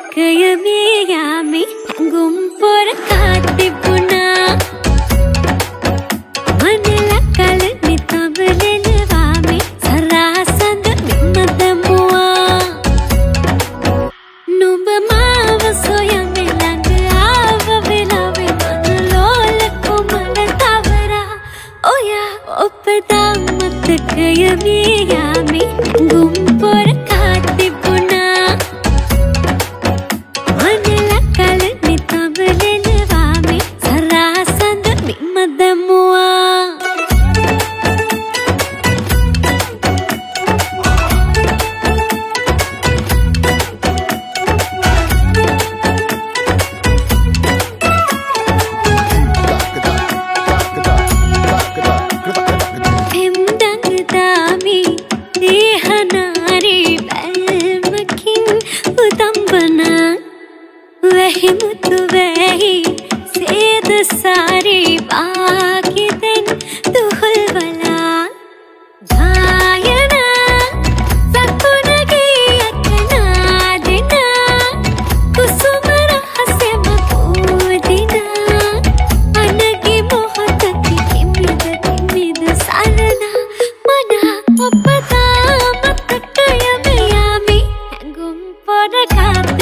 பொறக்கையவே யாமே கும்பொற காத்தி புனா. மனல கலனி தவறன வாமே சராசந்த நிம்மத முவா நுப மாவ சோயமே லங்க ஆவ விலாவே மன லோல குமல தவரா ஓயா ஒப்பதா மத்தக்கையவே யாமே கும்பொற बनारे बैमखिन उदम बना वही तो वही por acá.